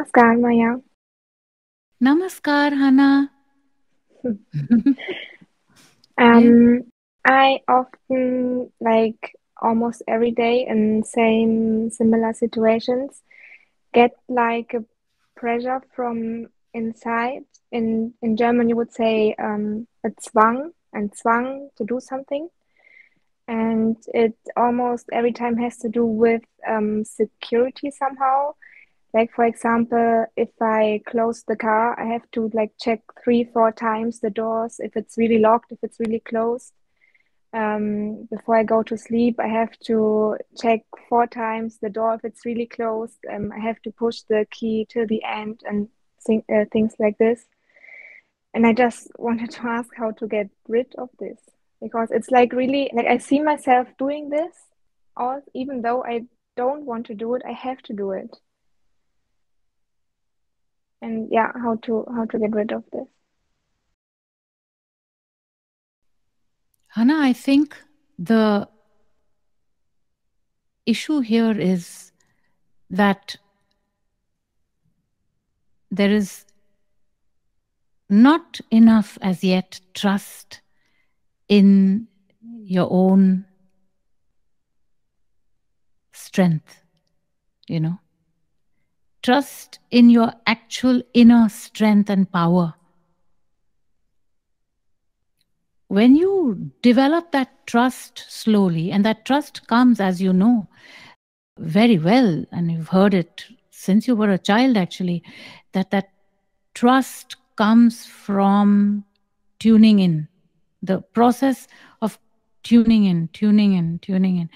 Namaskar, Maiyaa. Namaskar, Hannah. um, I often, like almost every day in same similar situations, get like a pressure from inside. In in German, you would say um, a Zwang, and Zwang to do something. And it almost every time has to do with um, security somehow. Like for example, if I close the car, I have to like check three, four times the doors if it's really locked, if it's really closed. Um, before I go to sleep, I have to check four times the door if it's really closed. Um, I have to push the key till the end and uh, things like this. And I just wanted to ask how to get rid of this because it's like really like I see myself doing this, or even though I don't want to do it, I have to do it. And yeah, how to how to get rid of this. Hannah, I think the issue here is that there is not enough as yet trust in your own strength, you know. Trust in your actual inner strength and power. When you develop that trust slowly, and that trust comes, as you know, very well, and you've heard it since you were a child actually, that that trust comes from tuning in, the process of tuning in, tuning in, tuning in,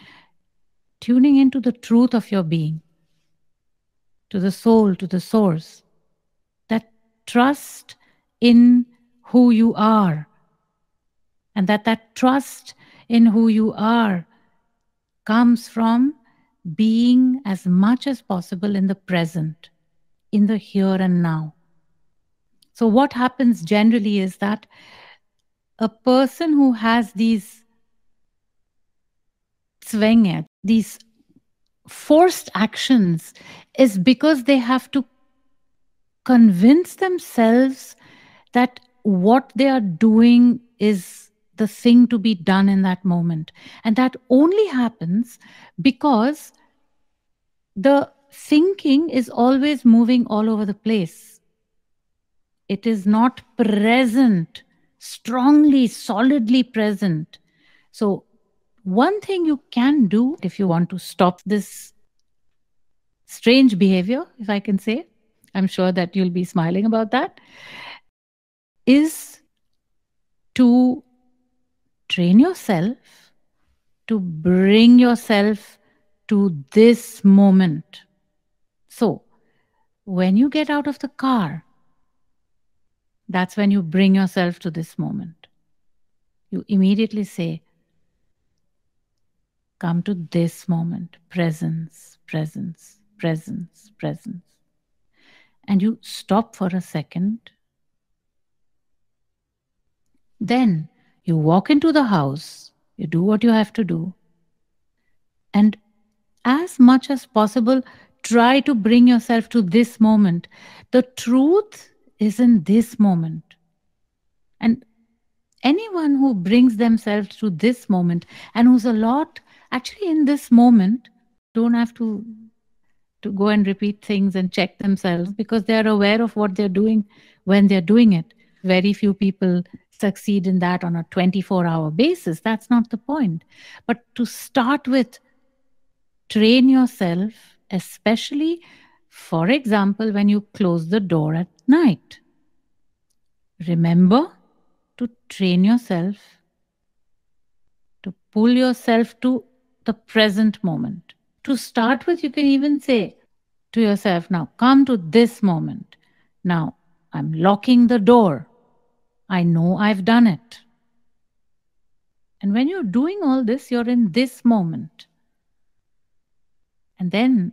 tuning into the truth of your being, to the soul, to the source. That trust in who you are and that that trust in who you are comes from being as much as possible in the present, in the here and now. So, what happens generally is that a person who has these zwänge, these forced actions, is because they have to convince themselves that what they are doing is the thing to be done in that moment. And that only happens because the thinking is always moving all over the place. It is not present, strongly, solidly present. So, one thing you can do if you want to stop this strange behavior, if I can say, I'm sure that you'll be smiling about that, is to train yourself to bring yourself to this moment. So, when you get out of the car, that's when you bring yourself to this moment. You immediately say, Come to this moment, presence, presence, presence, presence. And you stop for a second. Then you walk into the house, you do what you have to do, and as much as possible, try to bring yourself to this moment. The truth is in this moment. And anyone who brings themselves to this moment and who's a lot actually in this moment don't have to to go and repeat things and check themselves because they are aware of what they're doing when they're doing it very few people succeed in that on a 24 hour basis. That's not the point. But to start with, train yourself, especially, for example, when you close the door at night. Remember to train yourself to pull yourself to the present moment. To start with, you can even say to yourself, Now come to this moment. Now I'm locking the door. I know I've done it. And when you're doing all this, you're in this moment. And then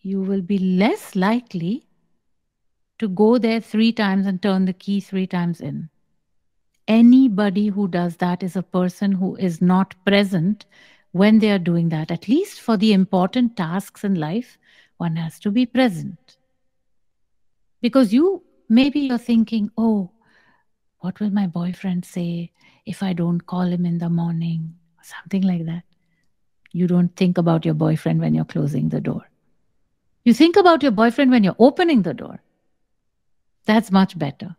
you will be less likely to go there three times and turn the key three times in. Anybody who does that is a person who is not present when they are doing that. At least for the important tasks in life, one has to be present. Because you, maybe you're thinking, oh, what will my boyfriend say if I don't call him in the morning? Something like that. You don't think about your boyfriend when you're closing the door. You think about your boyfriend when you're opening the door. That's much better.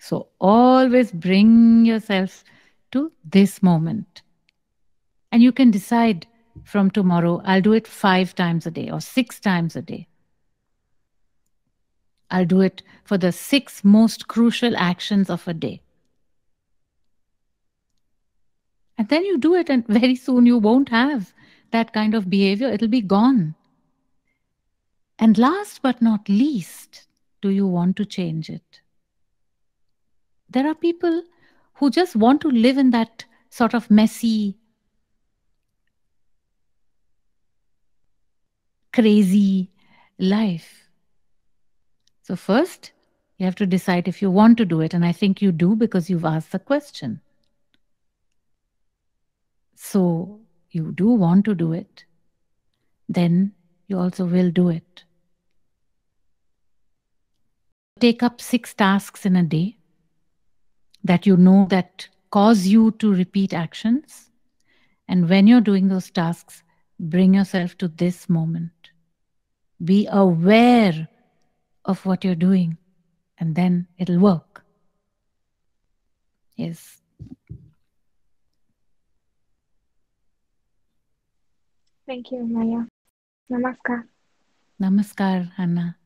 So always bring yourself to this moment. And you can decide from tomorrow, I'll do it five times a day or six times a day. I'll do it for the six most crucial actions of a day. And then you do it, and very soon you won't have that kind of behavior. It'll be gone. And last but not least, do you want to change it? There are people who just want to live in that sort of messy, crazy life. So, first, you have to decide if you want to do it. And I think you do because you've asked the question. So, you do want to do it. Then you also will do it. Take up six tasks in a day that you know that cause you to repeat actions. And when you're doing those tasks, bring yourself to this moment. Be aware of what you're doing, and then it'll work. Yes. Thank you, Maiyaa. Namaskar. Namaskar, Anna.